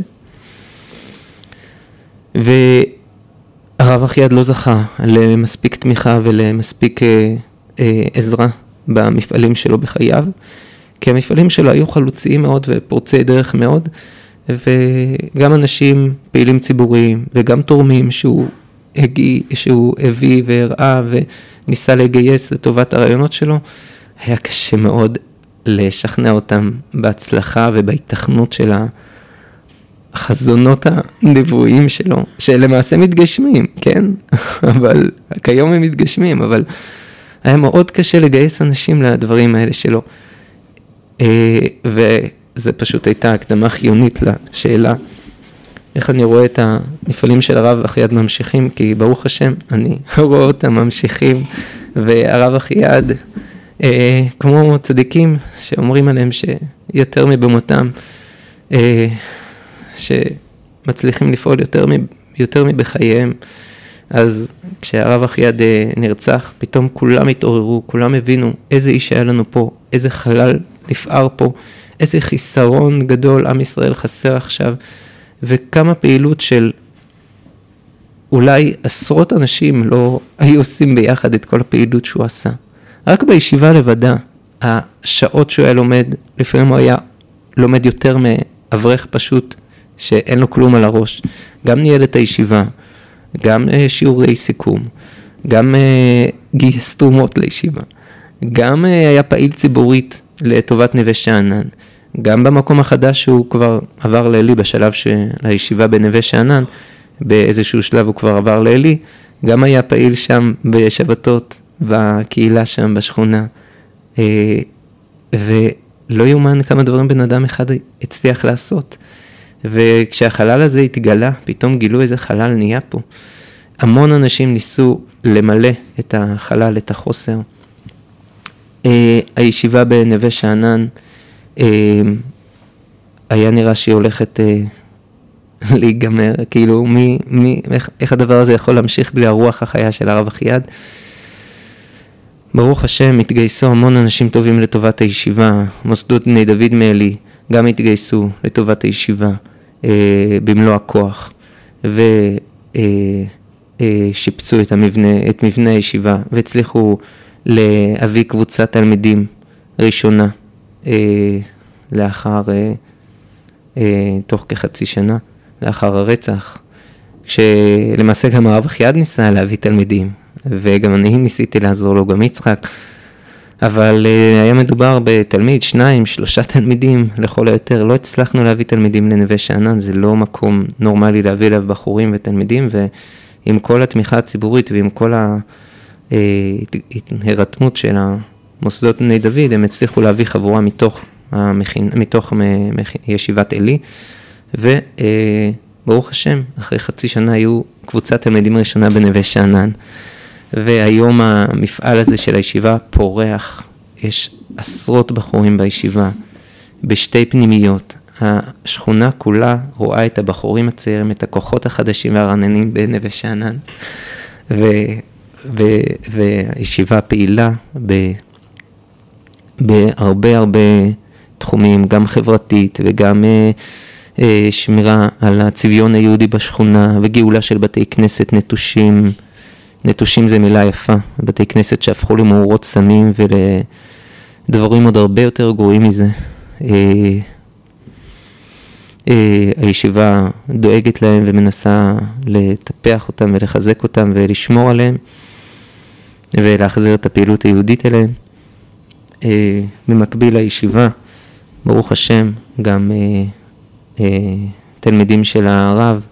והרב אחיעד לא זכה למספיק תמיכה ולמספיק uh, uh, עזרה במפעלים שלו בחייו, כי המפעלים שלו היו חלוציים מאוד ופורצי דרך מאוד. וגם אנשים פעילים ציבוריים וגם תורמים שהוא, הגי, שהוא הביא והראה וניסה לגייס לטובת הרעיונות שלו, היה קשה מאוד לשכנע אותם בהצלחה ובהיתכנות של החזונות הנבואיים שלו, שלמעשה מתגשמים, כן? אבל כיום הם מתגשמים, אבל היה מאוד קשה לגייס אנשים לדברים האלה שלו. אה, וזו פשוט הייתה הקדמה חיונית לשאלה איך אני רואה את המפעלים של הרב אחיעד ממשיכים, כי ברוך השם, אני רואה אותם ממשיכים, והרב אחיעד, אה, כמו צדיקים שאומרים עליהם שיותר מבמותם, אה, שמצליחים לפעול יותר, יותר מבחייהם. אז כשהרב אחיעד אה, נרצח, פתאום כולם התעוררו, כולם הבינו איזה איש היה לנו פה, איזה חלל נפער פה, איזה חיסרון גדול עם ישראל חסר עכשיו, וכמה פעילות של אולי עשרות אנשים לא היו עושים ביחד את כל הפעילות שהוא עשה. רק בישיבה לבדה, השעות שהוא היה לומד, לפעמים הוא היה לומד יותר מאברך פשוט שאין לו כלום על הראש. גם ניהל את הישיבה, גם אה, שיעורי סיכום, גם אה, גייס תרומות לישיבה, גם אה, היה פעיל ציבורית לטובת נווה שאנן, גם במקום החדש שהוא כבר עבר לעלי בשלב של הישיבה בנווה שאנן, באיזשהו שלב הוא כבר עבר לעלי, גם היה פעיל שם בשבתות, בקהילה שם בשכונה, ולא יאומן כמה דברים בן אדם אחד הצליח לעשות. וכשהחלל הזה התגלה, פתאום גילו איזה חלל נהיה פה. המון אנשים ניסו למלא את החלל, את החוסר. אה, הישיבה בנווה שאנן, אה, היה נראה שהיא הולכת אה, להיגמר, כאילו מי, מי, איך, איך הדבר הזה יכול להמשיך בלי הרוח החיה של הרב אחיעד. ברוך השם, התגייסו המון אנשים טובים לטובת הישיבה, מוסדות בני דוד מעלי גם התגייסו לטובת הישיבה. אה, במלוא הכוח ושיפצו אה, את, המבנה, את מבנה הישיבה והצליחו להביא קבוצת תלמידים ראשונה אה, לאחר, תוך כחצי שנה, לאחר הרצח, כשלמעשה גם הרב אחיעד ניסה להביא תלמידים וגם אני ניסיתי לעזור לו, גם יצחק. אבל uh, היה מדובר בתלמיד, שניים, שלושה תלמידים לכל היותר, לא הצלחנו להביא תלמידים לנווה שאנן, זה לא מקום נורמלי להביא אליו בחורים ותלמידים, ועם כל התמיכה הציבורית ועם כל ההירתמות של המוסדות בני דוד, הם הצליחו להביא חבורה מתוך, המכין, מתוך ישיבת עלי, וברוך uh, השם, אחרי חצי שנה היו קבוצת תלמידים ראשונה בנווה שאנן. והיום המפעל הזה של הישיבה פורח, יש עשרות בחורים בישיבה, בשתי פנימיות. השכונה כולה רואה את הבחורים הצעירים, את הכוחות החדשים והרעננים בנווה שאנן, ו, ו, והישיבה פעילה ב, בהרבה הרבה תחומים, גם חברתית וגם אה, אה, שמירה על הצביון היהודי בשכונה וגאולה של בתי כנסת נטושים. נטושים זה מילה יפה, בתי כנסת שהפכו למאורות סמים ולדברים עוד הרבה יותר גרועים מזה. אה, אה, הישיבה דואגת להם ומנסה לטפח אותם ולחזק אותם ולשמור עליהם ולהחזיר את הפעילות היהודית אליהם. אה, במקביל לישיבה, ברוך השם, גם תלמידים של הרב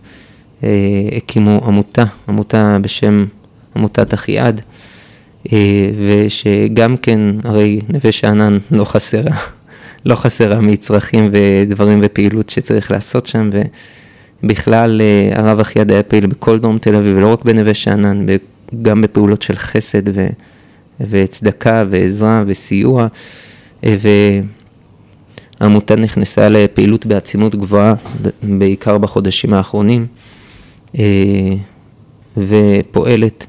הקימו עמותה, עמותה בשם עמותת אחיעד, אה, ושגם כן, הרי נווה שאנן לא חסרה, לא חסרה מצרכים ודברים ופעילות שצריך לעשות שם, ובכלל אה, הרב אחיעד היה פעיל בכל דרום תל אביב, ולא רק בנווה שאנן, גם בפעולות של חסד ו, וצדקה ועזרה וסיוע, אה, והעמותה נכנסה לפעילות בעצימות גבוהה, בעיקר בחודשים האחרונים, ופועלת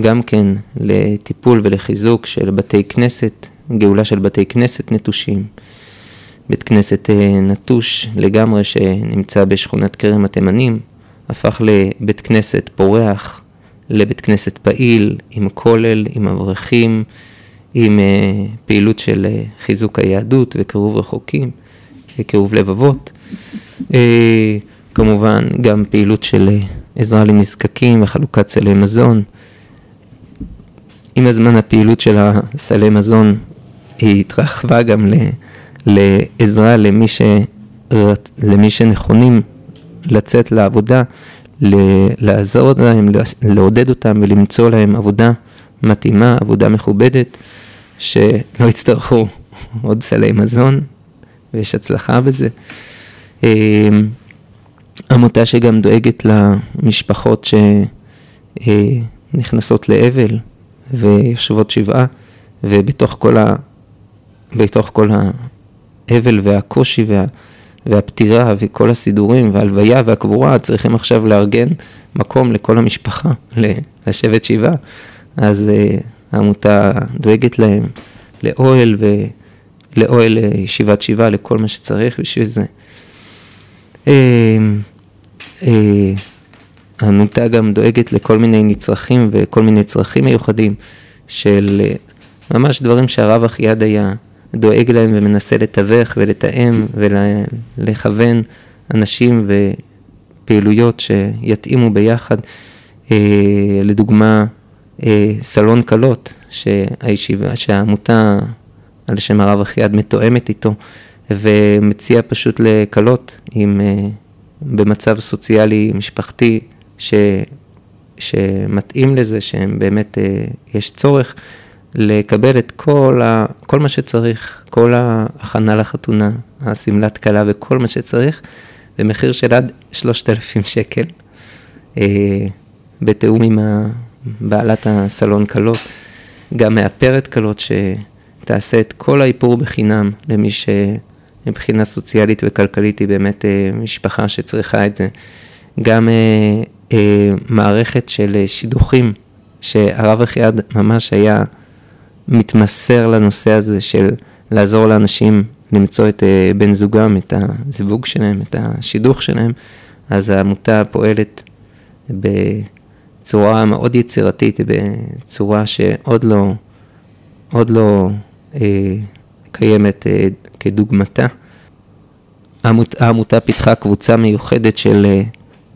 גם כן לטיפול ולחיזוק של בתי כנסת, גאולה של בתי כנסת נטושים. בית כנסת אה, נטוש לגמרי שנמצא בשכונת כרם התימנים, הפך לבית כנסת פורח, לבית כנסת פעיל, עם כולל, עם אברכים, עם אה, פעילות של חיזוק היהדות וקירוב רחוקים, קירוב לבבות. כמובן גם פעילות של עזרה לנזקקים וחלוקת סלי מזון. עם הזמן הפעילות של הסלי מזון היא התרחבה גם ל, לעזרה למי, ש, למי שנכונים לצאת לעבודה, ל, לעזור להם, לעודד אותם ולמצוא להם עבודה מתאימה, עבודה מכובדת, שלא יצטרכו עוד סלי מזון, ויש הצלחה בזה. עמותה שגם דואגת למשפחות שנכנסות לאבל ויושבות שבעה, ובתוך כל, ה... בתוך כל האבל והקושי וה... והפטירה וכל הסידורים וההלוויה והקבורה, צריכים עכשיו לארגן מקום לכל המשפחה, לשבת שבעה. אז uh, העמותה דואגת להם לאוהל ולאוהל אה, ישיבת שבעה, לכל מה שצריך בשביל זה. Uh, uh, העמותה גם דואגת לכל מיני נצרכים וכל מיני צרכים מיוחדים של ממש דברים שהרב אחיעד היה דואג להם ומנסה לתווך ולתאם ולכוון אנשים ופעילויות שיתאימו ביחד. לדוגמה, אה, סלון כלות, שהעמותה על שם הרב אחיעד מתואמת איתו, ומציע פשוט לכלות עם, אה, במצב סוציאלי משפחתי ש, שמתאים לזה, שהם באמת, אה, יש צורך לקבל את כל, ה, כל מה שצריך, כל ההכנה לחתונה, השמלת כלה וכל מה שצריך, במחיר של עד 3,000 שקל, בתיאום עם. בעלת הסלון כלות, גם מאפרת כלות שתעשה את כל האיפור בחינם למי שמבחינה סוציאלית וכלכלית היא באמת אה, משפחה שצריכה את זה. גם אה, אה, מערכת של שידוכים, שהרב אחיעד ממש היה מתמסר לנושא הזה של לעזור לאנשים למצוא את בן זוגם, את הזיווג שלהם, את השידוך שלהם, אז העמותה פועלת. בצורה מאוד יצירתית, בצורה שעוד לא, עוד לא אה, קיימת אה, כדוגמתה. העמות, העמותה פיתחה קבוצה מיוחדת של, אה,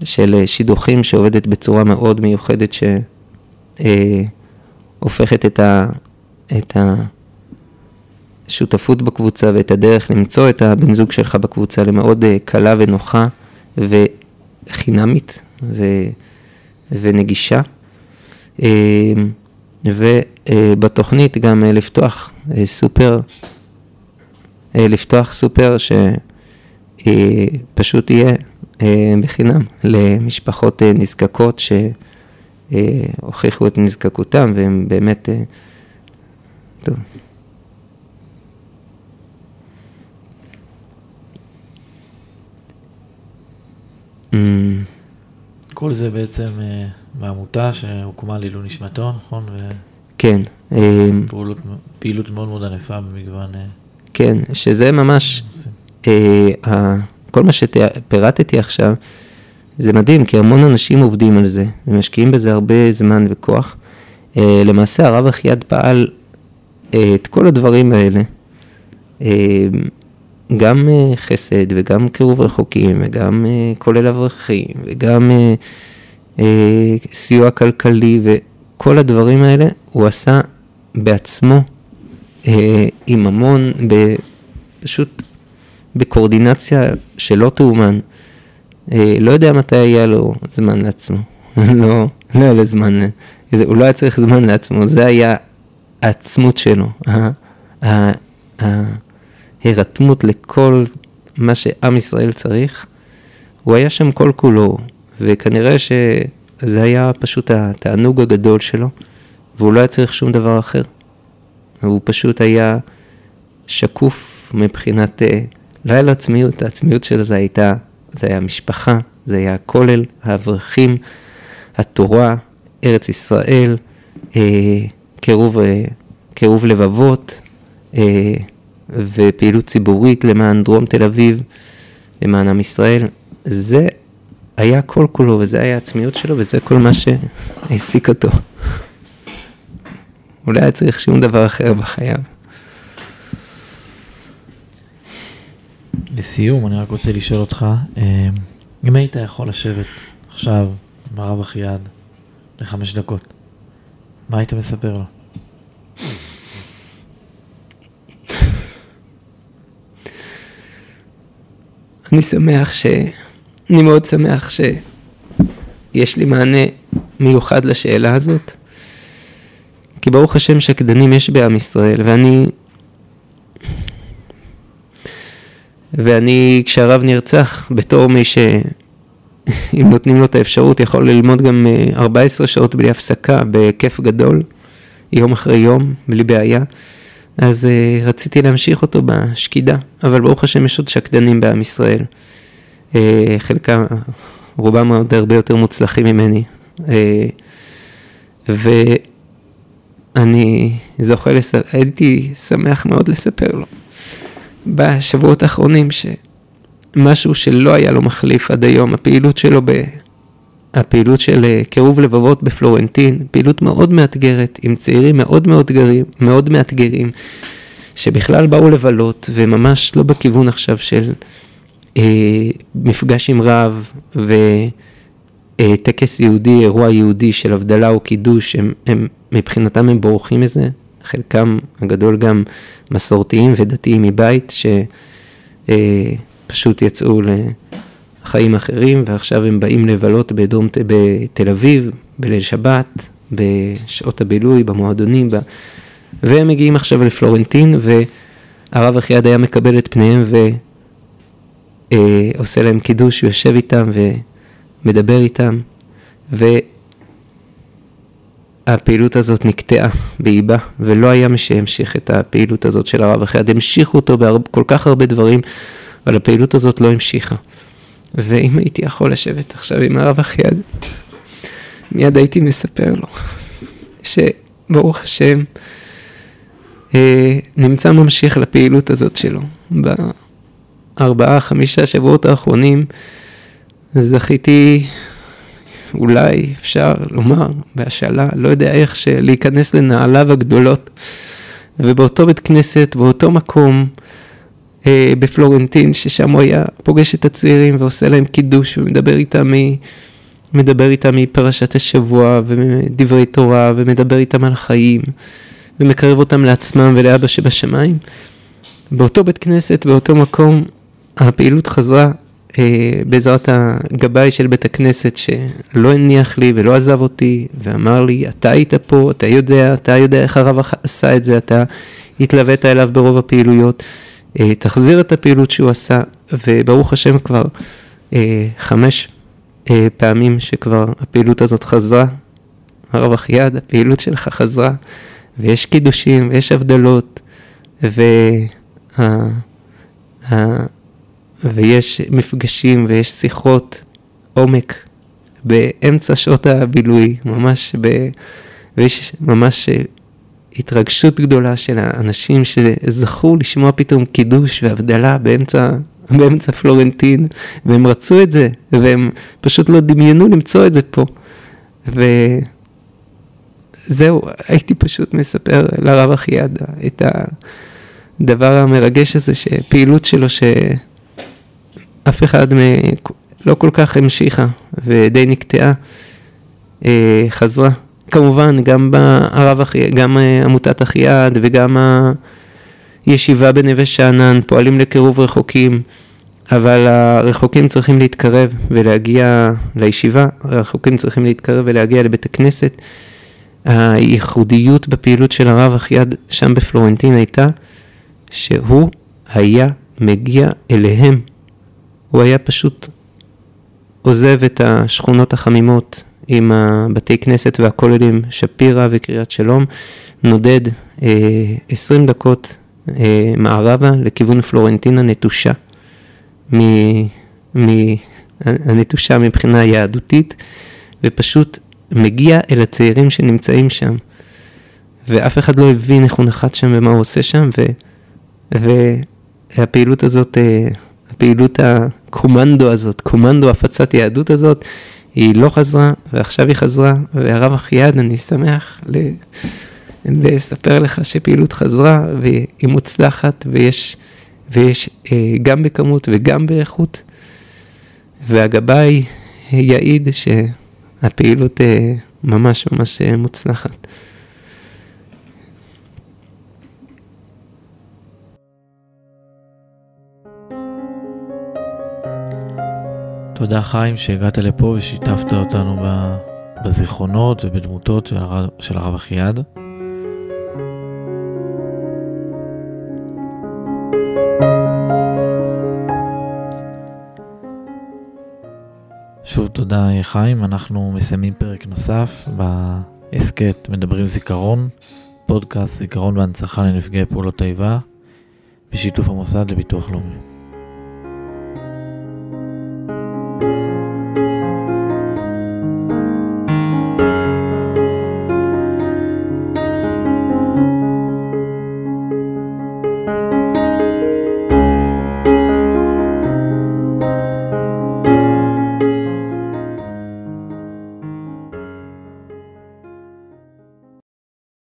של שידוכים שעובדת בצורה מאוד מיוחדת שהופכת אה, את, ה, את השותפות בקבוצה ואת הדרך למצוא את הבן זוג שלך בקבוצה למאוד אה, קלה ונוחה וחינמית. ו... ונגישה. אה, ובתוכנית גם אה, לפתוח אה, סופר, לפתוח סופר שפשוט יהיה בחינם למשפחות נזקקות שהוכיחו את נזקקותם והם באמת, טוב. Mm. כל זה בעצם אה, בעמותה שהוקמה לעילוי נשמתו, נכון? כן. פעילות מאוד מאוד ענפה במגוון... אה, כן, שזה ממש, אה, כל מה שפירטתי עכשיו, זה מדהים, כי המון אנשים עובדים על זה, ומשקיעים בזה הרבה זמן וכוח. למעשה הרב אחיעד פעל את כל הדברים האלה, גם אה, חסד וגם קירוב רחוקים וגם אה, כולל אברכים וגם אה, סיוע כלכלי וכל הדברים האלה הוא עשה בעצמו עם המון, פשוט בקואורדינציה שלא תאומן. לא יודע מתי היה לו זמן לעצמו, לא, לא היה לו זמן, הוא לא היה צריך זמן לעצמו, זה היה העצמות שלו. הירתמות לכל מה שעם ישראל צריך, הוא היה שם כל כולו, וכנראה שזה היה פשוט התענוג הגדול שלו, והוא לא היה צריך שום דבר אחר. הוא פשוט היה שקוף מבחינת, אה, לא היה לו עצמיות, העצמיות שלו זה הייתה, זה היה המשפחה, זה היה הכולל, האברכים, התורה, ארץ ישראל, אה, קירוב, אה, קירוב לבבות, אה, ופעילות ציבורית למען דרום תל אביב, למען עם ישראל, זה היה כל כולו וזה היה העצמיות שלו וזה כל מה שהעסיק אותו. הוא לא היה צריך שום דבר אחר בחייו. לסיום, אני רק רוצה לשאול אותך, אה, אם היית יכול לשבת עכשיו עם הרב אחיעד לחמש דקות, מה היית מספר לו? אני שמח ש... אני מאוד שמח שיש לי מענה מיוחד לשאלה הזאת. כי ברוך השם שקדנים יש בעם ישראל, ואני... ואני, כשהרב נרצח, בתור מי ש... אם נותנים לו את האפשרות, יכול ללמוד גם 14 אה, שעות בלי הפסקה, בהיקף גדול, יום אחרי יום, בלי בעיה. אז uh, רציתי להמשיך אותו בשקידה, אבל ברוך השם יש עוד שקדנים בעם ישראל. Uh, חלקם, רובם עוד הרבה יותר מוצלחים ממני. Uh, ואני זוכה, לס... הייתי שמח מאוד לספר לו בשבועות האחרונים שמשהו שלא היה לו מחליף עד היום, הפעילות שלו ב... הפעילות של אה, קירוב לבבות בפלורנטין, פעילות מאוד מאתגרת, עם צעירים מאוד מאתגרים, מאוד מאתגרים, שבכלל באו לבלות, וממש לא בכיוון עכשיו של אה, מפגש עם רב וטקס אה, יהודי, אירוע יהודי של הבדלה או קידוש, הם, הם מבחינתם הם בורחים מזה, חלקם הגדול גם מסורתיים ודתיים מבית, שפשוט אה, יצאו ל... חיים אחרים, ועכשיו הם באים לבלות בדרום, בתל אביב, בליל שבת, בשעות הבילוי, במועדונים, ב... והם מגיעים עכשיו לפלורנטין, והרב אחיעד היה מקבל את פניהם ועושה אה, להם קידוש, יושב איתם ומדבר איתם, והפעילות הזאת נקטעה באיבה, ולא היה מי שהמשיך את הפעילות הזאת של הרב אחיעד, המשיכו אותו בכל כך הרבה דברים, אבל הפעילות הזאת לא המשיכה. ואם הייתי יכול לשבת עכשיו עם הרב אחיעד, מיד הייתי מספר לו שברוך השם אה, נמצא ממשיך לפעילות הזאת שלו. בארבעה, חמישה שבועות האחרונים זכיתי, אולי אפשר לומר בהשאלה, לא יודע איך, להיכנס לנעליו הגדולות. ובאותו בית כנסת, באותו מקום, אה, בפלורנטין, ששם הוא היה פוגש את הצעירים ועושה להם קידוש ומדבר איתם, מדבר איתם מפרשת השבוע ודברי תורה ומדבר איתם על החיים ומקרב אותם לעצמם ולאבא שבשמיים. באותו בית כנסת, באותו מקום, הפעילות חזרה בעזרת הגבאי של בית הכנסת שלא הניח לי ולא עזב אותי ואמר לי, אתה היית פה, אתה יודע, אתה יודע איך הרב עשה את זה, אתה התלווית אליו ברוב הפעילויות. אה, תחזיר את הפעילות שהוא עשה, וברוך השם כבר אה, חמש אה, פעמים שכבר הפעילות הזאת חזרה, הרב אחיעד, הפעילות שלך חזרה, ויש קידושים, ויש הבדלות, וה, ויש מפגשים, ויש שיחות עומק באמצע שעות הבילוי, ממש ב... ויש ממש התרגשות גדולה של האנשים שזכו לשמוע פתאום קידוש והבדלה באמצע, באמצע פלורנטין, והם רצו את זה, והם פשוט לא דמיינו למצוא את זה פה. וזהו, הייתי פשוט מספר לרב אחיעד את הדבר המרגש הזה, שפעילות שלו שאף אחד מ... לא כל כך המשיכה ודי נקטעה, אה, חזרה. כמובן, גם בערב, גם אה, עמותת אחיעד וגם הישיבה בנווה שאנן פועלים לקירוב רחוקים, אבל הרחוקים צריכים להתקרב ולהגיע לישיבה, הרחוקים צריכים להתקרב ולהגיע לבית הכנסת. הייחודיות בפעילות של הרב אחיעד שם בפלורנטין הייתה שהוא היה מגיע אליהם. הוא היה פשוט עוזב את השכונות החמימות, עם הבתי כנסת והכוללים שפירא וקריית שלום, נודד אה, 20 דקות אה, מערבה לכיוון פלורנטינה נטושה, מ, מ, הנטושה מבחינה יהדותית, ופשוט מגיע אל הצעירים שנמצאים שם, ואף אחד לא הבין איך הוא נחת שם ומה הוא עושה שם, ו, והפעילות הזאת, אה, הפעילות הקומנדו הזאת, קומנדו הפצת יהדות הזאת, היא לא חזרה, ועכשיו היא חזרה, והרב אחיעד, אני שמח ל... לספר לך שפעילות חזרה, והיא מוצלחת, ויש, ויש אה, גם בכמות וגם באיכות, והגבאי יעיד שהפעילות אה, ממש ממש אה, מוצלחת. תודה חיים שהגעת לפה ושיתפת אותנו בזיכרונות ובדמותות של הרב, אחיעד. שוב תודה חיים, אנחנו מסיימים פרק נוסף בהסכת מדברים זיכרון, פודקאסט זיכרון והנצחה לנפגעי פעולות האיבה, בשיתוף המוסד לביטוח לאומי.